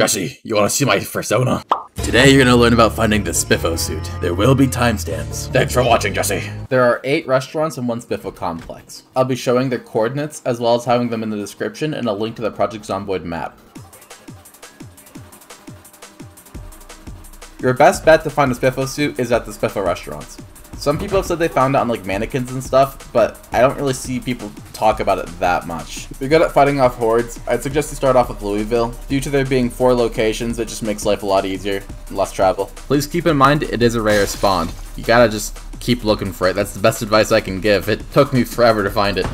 Jesse, you wanna see my persona? Today you're gonna learn about finding the Spiffo suit. There will be timestamps. Thanks for watching, Jesse. There are 8 restaurants in one Spiffo complex. I'll be showing their coordinates as well as having them in the description and a link to the Project Zomboid map. Your best bet to find a Spiffo suit is at the Spiffo restaurants. Some people have said they found it on like mannequins and stuff, but I don't really see people talk about it that much. If you're good at fighting off hordes, I'd suggest you start off with Louisville. Due to there being four locations, it just makes life a lot easier less travel. Please keep in mind it is a rare spawn. You gotta just keep looking for it. That's the best advice I can give. It took me forever to find it.